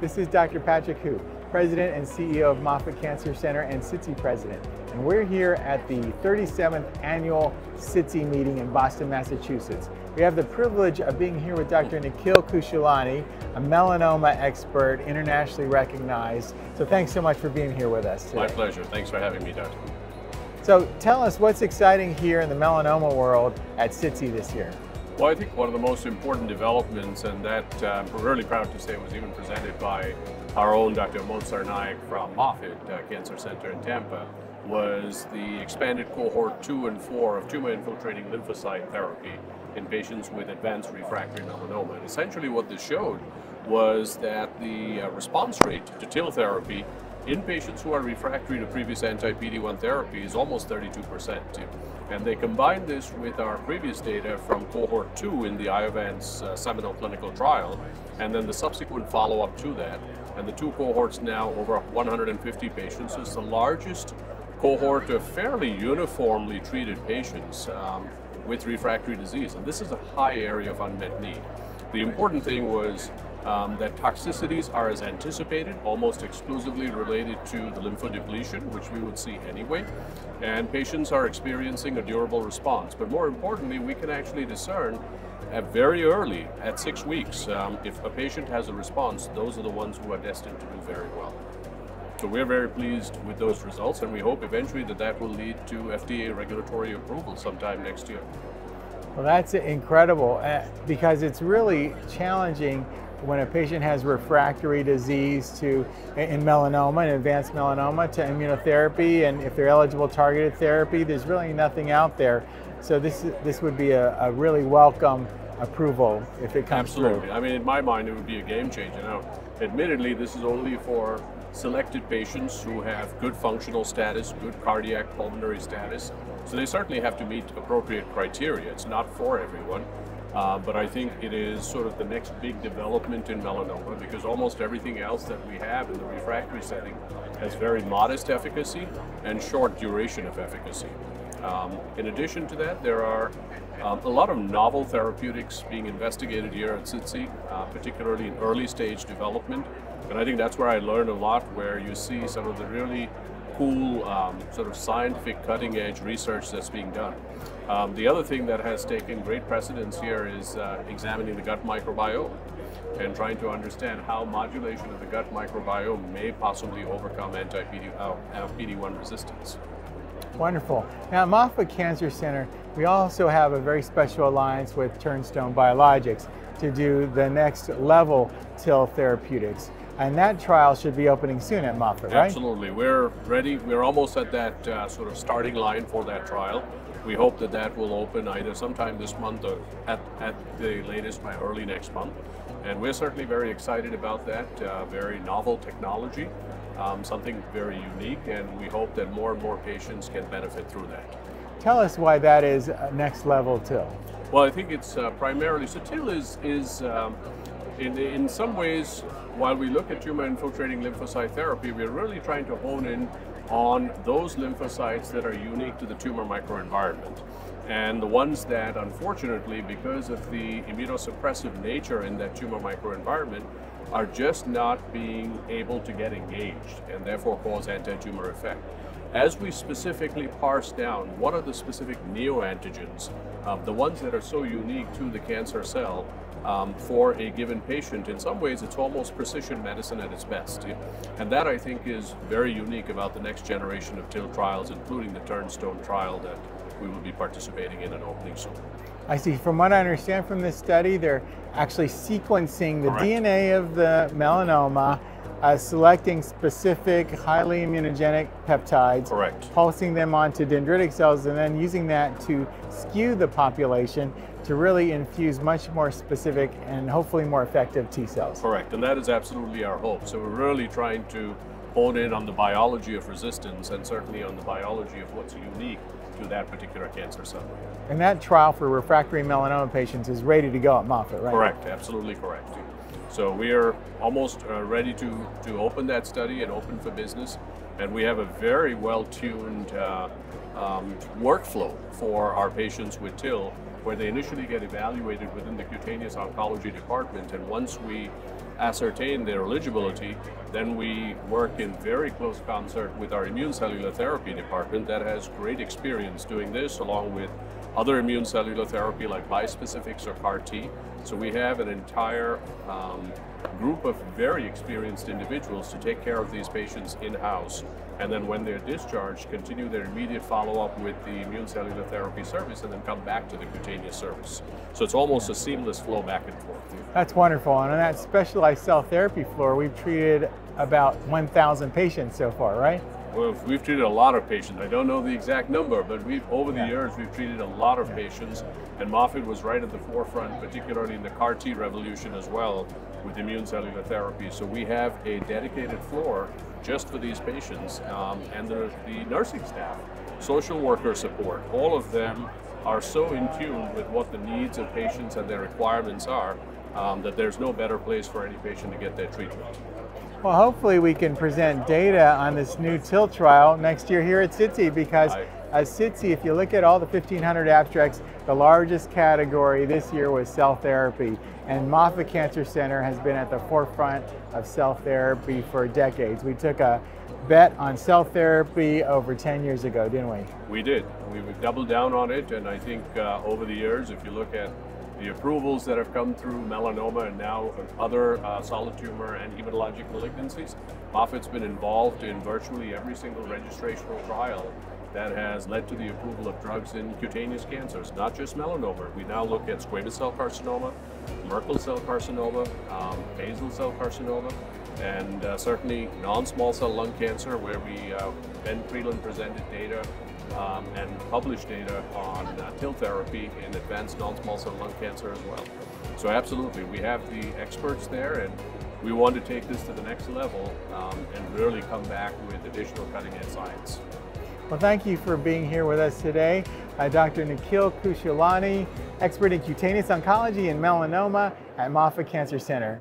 This is Dr. Patrick Hwu, President and CEO of Moffitt Cancer Center and SITC President. And we're here at the 37th annual SITC meeting in Boston, Massachusetts. We have the privilege of being here with Dr. Nikhil Khushalani, a melanoma expert, internationally recognized. So thanks so much for being here with us today. My pleasure. Thanks for having me, Dr. So tell us what's exciting here in the melanoma world at SITC this year. Well, I think one of the most important developments, and that uh, we're really proud to say was even presented by our own Dr. Amol Sarnaik from Moffitt uh, Cancer Center in Tampa, was the expanded cohort 2 and 4 of tumor infiltrating lymphocyte therapy in patients with advanced refractory melanoma. And essentially what this showed was that the uh, response rate to TIL therapy in patients who are refractory to previous anti-PD-1 therapy is almost 32%. And they combined this with our previous data from cohort 2 in the Iovance uh, seminal clinical trial, and then the subsequent follow-up to that. And the two cohorts now over 150 patients is the largest cohort of fairly uniformly treated patients um, with refractory disease. And this is a high area of unmet need. The important thing was um, that toxicities are as anticipated, almost exclusively related to the lymphodepletion, which we would see anyway, and patients are experiencing a durable response. But more importantly, we can actually discern very early, at six weeks, um, if a patient has a response, those are the ones who are destined to do very well. So we're very pleased with those results, and we hope eventually that that will lead to FDA regulatory approval sometime next year. Well, that's incredible uh, because it's really challenging when a patient has refractory disease to in melanoma and advanced melanoma to immunotherapy and if they're eligible targeted therapy there's really nothing out there. So this this would be a, a really welcome approval if it comes Absolutely. through. I mean in my mind it would be a game changer. Now admittedly this is only for selected patients who have good functional status good cardiac pulmonary status. So they certainly have to meet appropriate criteria. It's not for everyone uh, but I think it is sort of the next big development in melanoma because almost everything else that we have in the refractory setting has very modest efficacy and short duration of efficacy. Um, in addition to that, there are um, a lot of novel therapeutics being investigated here at SITC, uh, particularly in early stage development. And I think that's where I learned a lot, where you see some of the really cool um, sort of scientific cutting edge research that's being done. Um, the other thing that has taken great precedence here is uh, examining the gut microbiome and trying to understand how modulation of the gut microbiome may possibly overcome anti-PD-1 uh, resistance. Wonderful. Now, at Moffitt Cancer Center, we also have a very special alliance with Turnstone Biologics to do the next level TIL therapeutics. And that trial should be opening soon at Moffitt, right? Absolutely. We're ready. We're almost at that uh, sort of starting line for that trial. We hope that that will open either sometime this month or at, at the latest by early next month. And we're certainly very excited about that. Uh, very novel technology, um, something very unique, and we hope that more and more patients can benefit through that. Tell us why that is next level TIL. Well, I think it's uh, primarily, so TIL is, is um, in, in some ways, while we look at tumor infiltrating lymphocyte therapy, we're really trying to hone in on those lymphocytes that are unique to the tumor microenvironment. And the ones that, unfortunately, because of the immunosuppressive nature in that tumor microenvironment, are just not being able to get engaged and therefore cause anti-tumor effect. As we specifically parse down what are the specific neoantigens, um, the ones that are so unique to the cancer cell, um, for a given patient. In some ways, it's almost precision medicine at its best. And that, I think, is very unique about the next generation of TIL trials, including the Turnstone trial that we will be participating in and opening soon. I see. From what I understand from this study, they're actually sequencing the Correct. DNA of the melanoma, uh, selecting specific highly immunogenic peptides, Correct. pulsing them onto dendritic cells, and then using that to skew the population to really infuse much more specific and hopefully more effective T cells. Correct, and that is absolutely our hope. So we're really trying to hone in on the biology of resistance and certainly on the biology of what's unique to that particular cancer cell. And that trial for refractory melanoma patients is ready to go at Moffitt, right? Correct, absolutely correct. So we are almost uh, ready to, to open that study and open for business. And we have a very well-tuned uh, um, workflow for our patients with TIL where they initially get evaluated within the cutaneous oncology department. And once we ascertain their eligibility, then we work in very close concert with our immune cellular therapy department that has great experience doing this along with other immune cellular therapy like bispecifics or CAR T. So we have an entire um, group of very experienced individuals to take care of these patients in-house and then when they're discharged, continue their immediate follow-up with the immune cellular therapy service and then come back to the cutaneous service. So it's almost a seamless flow back and forth. That's wonderful. And on that specialized cell therapy floor, we've treated about 1,000 patients so far, right? Well, we've treated a lot of patients. I don't know the exact number, but we've over the yeah. years we've treated a lot of patients, and Moffitt was right at the forefront, particularly in the CAR T revolution as well, with immune cellular therapy. So we have a dedicated floor just for these patients, um, and the, the nursing staff, social worker support, all of them are so in tune with what the needs of patients and their requirements are um, that there's no better place for any patient to get their treatment. Well, hopefully we can present data on this new TIL trial next year here at SITC because at SITC, if you look at all the 1,500 abstracts, the largest category this year was cell therapy. And Moffitt Cancer Center has been at the forefront of cell therapy for decades. We took a bet on cell therapy over 10 years ago, didn't we? We did. We doubled down on it, and I think uh, over the years, if you look at the approvals that have come through melanoma and now other uh, solid tumor and hematologic malignancies. Moffitt's been involved in virtually every single registrational trial that has led to the approval of drugs in cutaneous cancers, not just melanoma. We now look at squamous cell carcinoma, Merkel cell carcinoma, um, basal cell carcinoma, and uh, certainly non-small cell lung cancer, where we uh, Ben Creelan presented data um, and published data on uh, TIL therapy in advanced non-small cell lung cancer as well. So absolutely, we have the experts there and we want to take this to the next level um, and really come back with additional cutting edge science. Well, thank you for being here with us today. Uh, Dr. Nikhil Khushalani, expert in cutaneous oncology and melanoma at Moffitt Cancer Center.